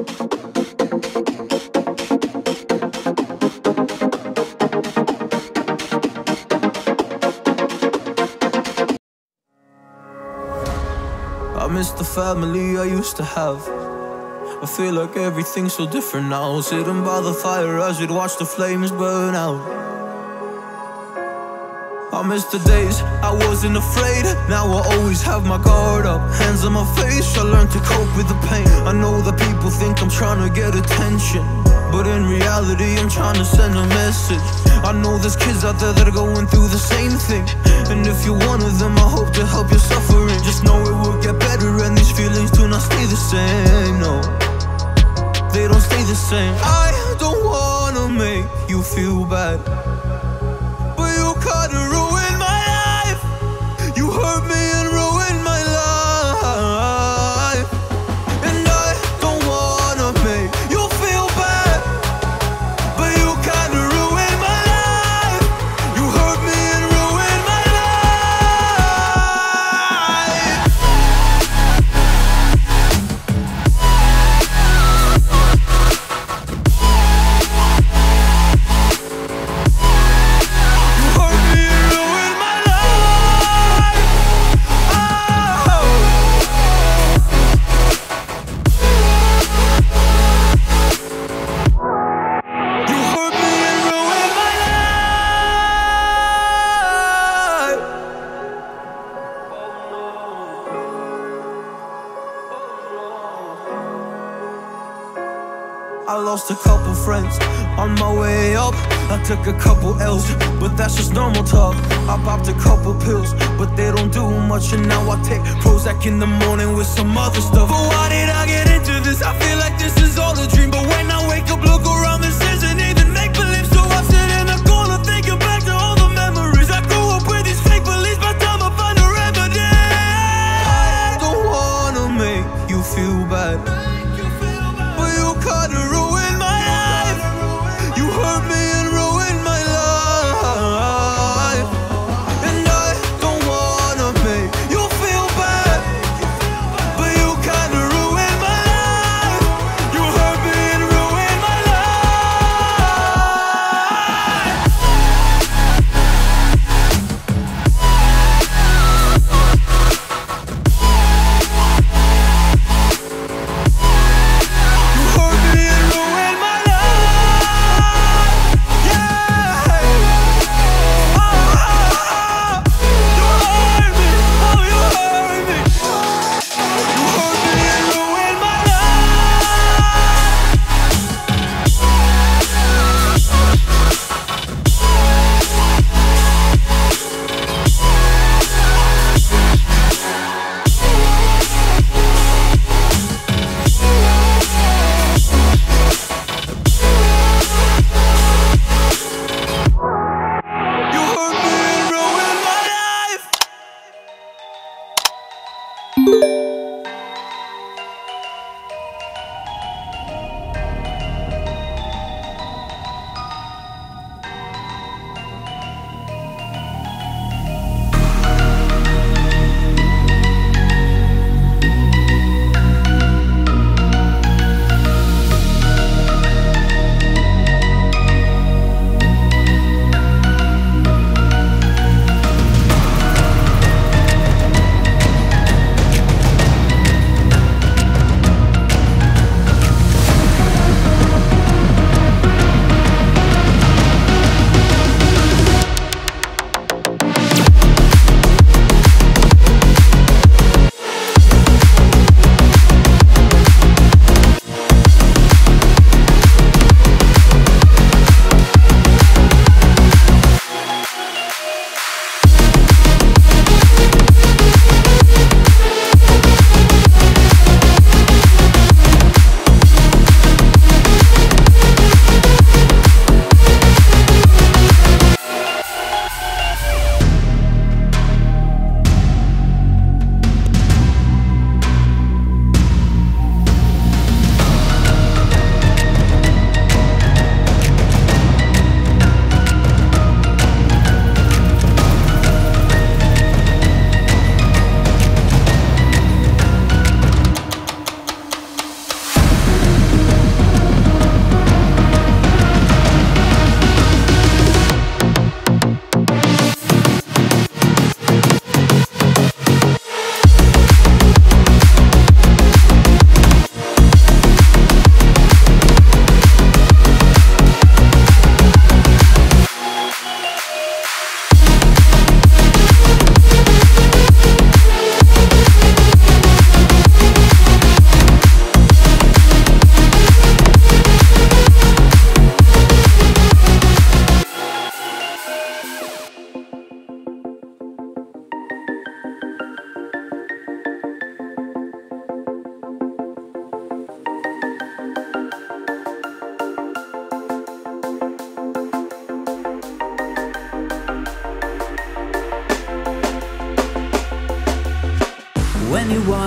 I miss the family I used to have. I feel like everything's so different now. Sitting by the fire as we'd watch the flames burn out. I miss the days I wasn't afraid. Now I always have my guard up. Hands on my face, I learned to cope with the pain. I know that people think I'm trying to get attention. But in reality, I'm trying to send a message. I know there's kids out there that are going through the same thing. And if you're one of them, I hope to help your suffering. Just know it will get better, and these feelings do not stay the same. No, they don't stay the same. I don't wanna make you feel bad. Lost a couple friends on my way up. I took a couple L's, but that's just normal talk. I popped a couple pills, but they don't do much. And now I take Prozac in the morning with some other stuff. But why did I get into this? I feel like this is all a dream. But when I wake up, look around, this isn't